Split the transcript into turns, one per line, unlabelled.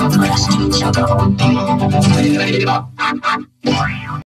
aggressed each other.